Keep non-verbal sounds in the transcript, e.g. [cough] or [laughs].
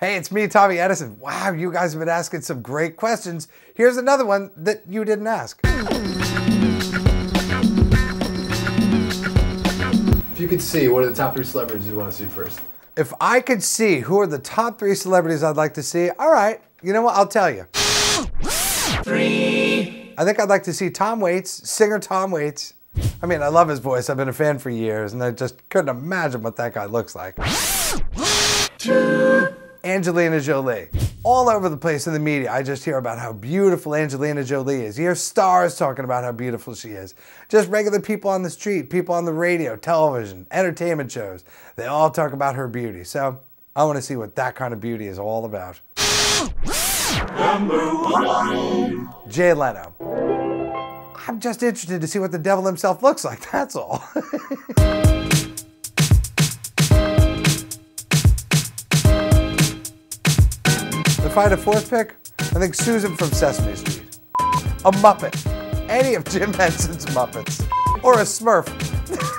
Hey, it's me, Tommy Edison. Wow, you guys have been asking some great questions. Here's another one that you didn't ask. If you could see, what are the top three celebrities you want to see first? If I could see who are the top three celebrities I'd like to see, all right, you know what? I'll tell you. Three. I think I'd like to see Tom Waits, singer Tom Waits. I mean, I love his voice. I've been a fan for years, and I just couldn't imagine what that guy looks like. Angelina Jolie. All over the place in the media, I just hear about how beautiful Angelina Jolie is. You hear stars talking about how beautiful she is. Just regular people on the street, people on the radio, television, entertainment shows. They all talk about her beauty. So I want to see what that kind of beauty is all about. Jay Leno. I'm just interested to see what the devil himself looks like, that's all. [laughs] Had a fourth pick, I think Susan from Sesame Street. A Muppet. Any of Jim Henson's Muppets. Or a Smurf. [laughs]